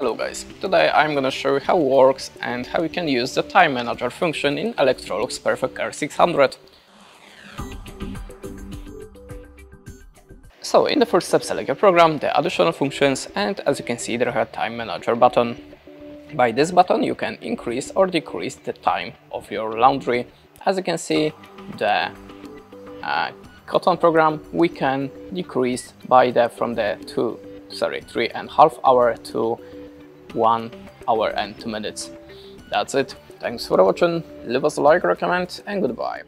Hello guys, today I'm gonna show you how it works and how you can use the time manager function in Electrolux Perfect Care 600. So in the first step select your program, the additional functions and as you can see there a time manager button. By this button you can increase or decrease the time of your laundry. As you can see the uh, cotton program we can decrease by the from the two sorry three and a half hour to 1 hour and 2 minutes. That's it. Thanks for watching, leave us a like, recommend and goodbye.